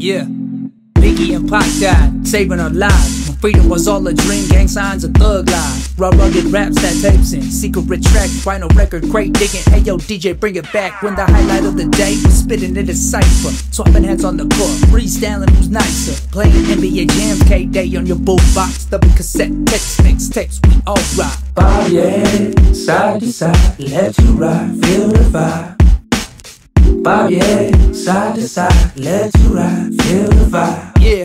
Yeah. Biggie and Pac died, saving our lives. Freedom was all a dream, gang signs a thug life. Raw rugged raps that tapes in, secret tracks, vinyl record crate digging. Hey yo, DJ, bring it back. When the highlight of the day was spitting in a cipher, swapping hands on the court, freestyling who's nicer. Playing NBA jams, K Day on your boombox, double cassette, text, mix, text, we all rock. Bob, yeah, side to side, left to right, feel the vibe. Bob, yeah, side to side, let you ride, feel the vibe. Yeah.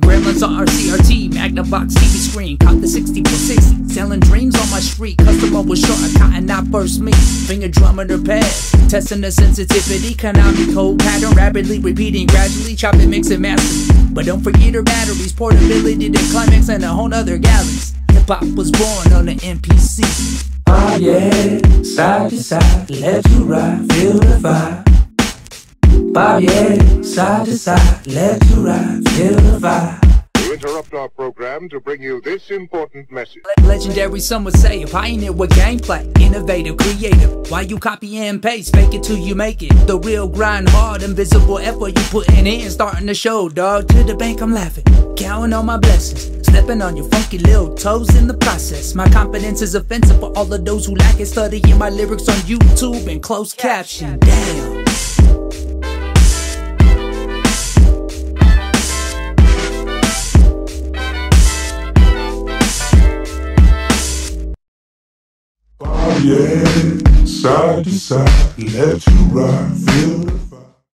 Gremlins on our CRT, Magnavox TV screen, caught the 6460, selling dreams on my street. Customer was short, a cotton I burst me. Finger her pad, testing the sensitivity. Konami code pattern, rapidly repeating, gradually chopping, mixing, mastering. But don't forget her batteries, portability to climax, and a whole nother galaxy. Hip hop was born on the MPC. Oh yeah, side to side, let you ride, feel the. Bob, yeah, side to side, let you ride, feel the vibe. Interrupt our program to bring you this important message. Legendary, some would say, a pioneer with gameplay. Innovative, creative. Why you copy and paste? Fake it till you make it. The real grind hard, invisible effort you putting in. Starting the show, dog. To the bank, I'm laughing. Counting on my blessings. Stepping on your funky little toes in the process. My confidence is offensive for all of those who lack it. Studying my lyrics on YouTube and closed caption. Damn. Yeah, side to side, let you ride, feel